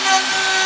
another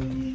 Oh.